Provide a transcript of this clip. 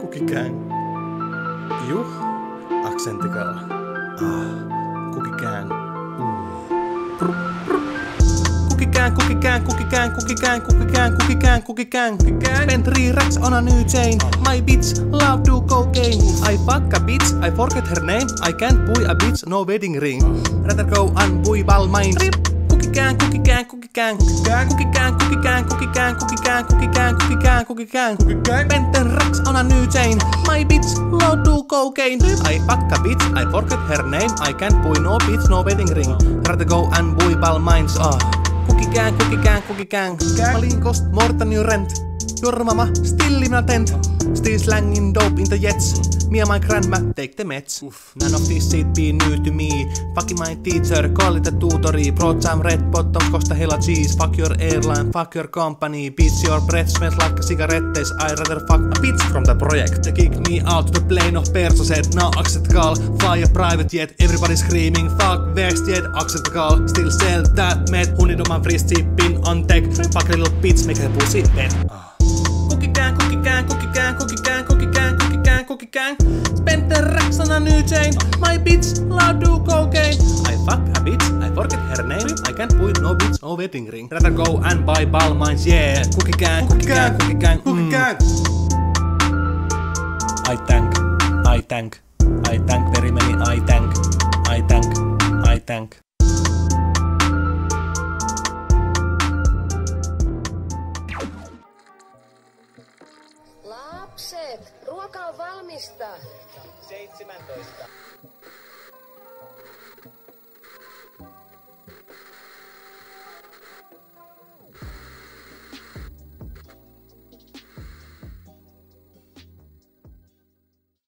Kukikään. Juh. Aksentikalla. Ah. Kukikään. Uh. Prr, prr. Kukikään, kukikään, kukikään, kukikään, kukikään, kukikään, kukikään, kukikään. Spend three racks on a new chain. My bitch love do cocaine. I fuck a bitch, I forget her name. I can't buy a bitch, no wedding ring. Rather go and buy balmain. Rip gang, cookie gang, cookie gang, cookie gang, cookie gang, cookie gang. Spent ten racks on a new chain. My bitch love do cocaine. I fuck a bitch, I forget her name. I can't buy no bitch, no wedding ring. Rather go and buy Balmains. Ah. Cookie gang, cookie gang, cookie gang. Your mama still in a tent. Still slanging dope in the jets. Me and my grandma take the meds. None of this shit be new to me. Fucking my teacher, call it a tutory. Brought some red bottom, costa hella cheese. Fuck your airline, fuck your company. Bitch, your breath smells like cigarettes. I rather fuck a bitch from the project. They kick me out to the plane of Perso said, now accept call. Fly a private jet, everybody screaming. Fuck WestJet, accept call. Still sell that med. My free shipping on tech. Fuck a little bitch, make her pussy wet. Cookie on a new chain. My bitch love do cocaine. I fuck a bitch, I forget her name. I can't buy no bitch, no wedding ring. Rather go and buy Balmains, yeah. Cookie gang, cookie gang, cookie gang, cookie gang. I thank, I thank, I thank very many. I thank, I thank, I thank. Lapset, ruoka on valmista. 17.